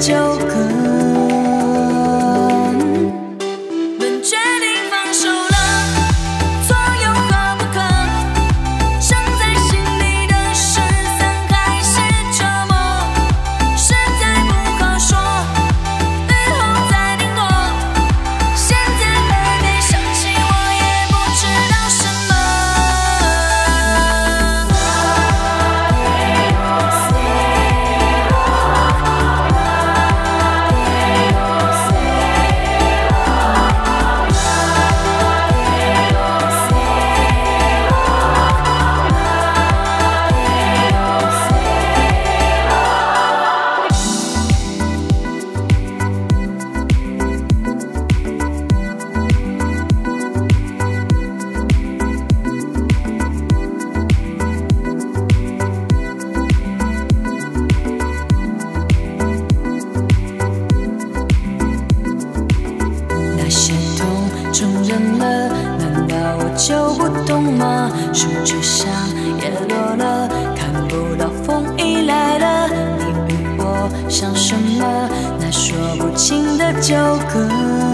纠葛懂吗？树枝上叶落了，看不到风已来了。你问我像什么？那说不清的纠葛。